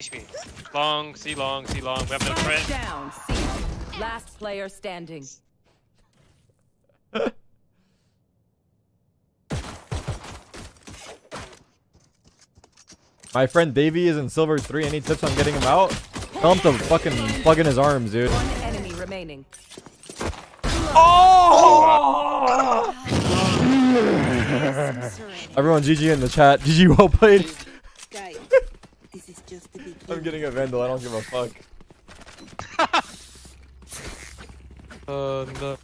HP. Long, C long, C long. We have no Spike threat. down. C. Last player standing. My friend Davey is in silver three. Any tips on getting him out? Tell him to fucking plug in his arms, dude. One enemy remaining. Oh! oh. Everyone, GG in the chat. GG, well played. Guys, this is just the beginning. I'm getting a vandal. I don't give a fuck. Uh, no.